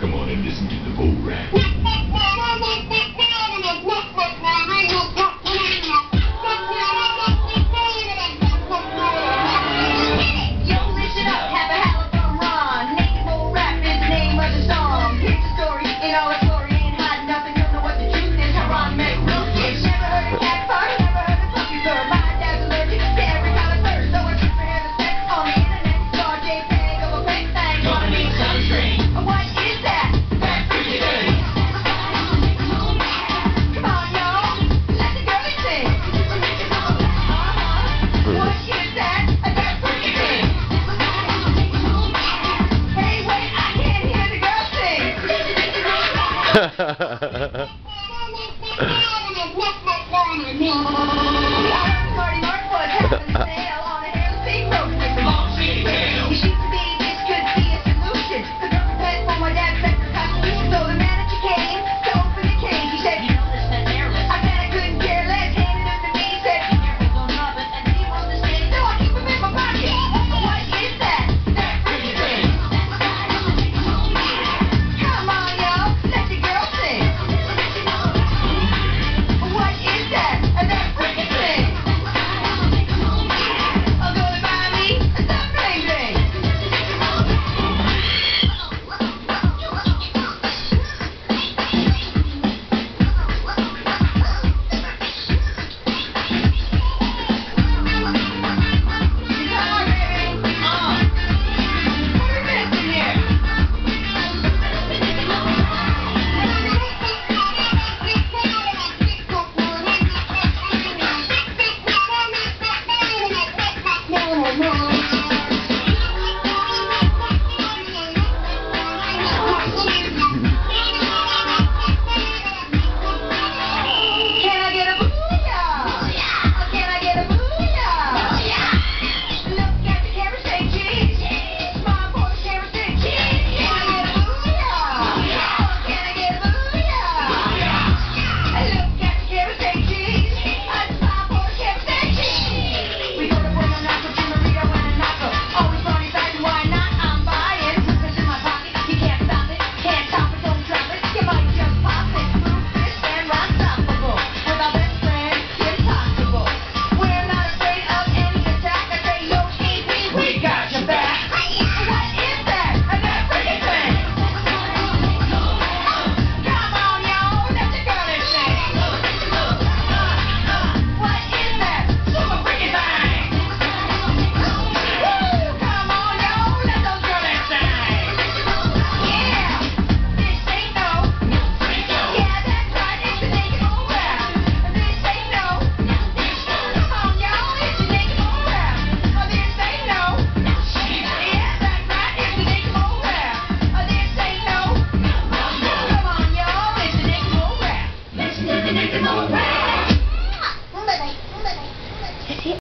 Come on and listen to the bull rap. Marty Marquardt has to say uh, ain't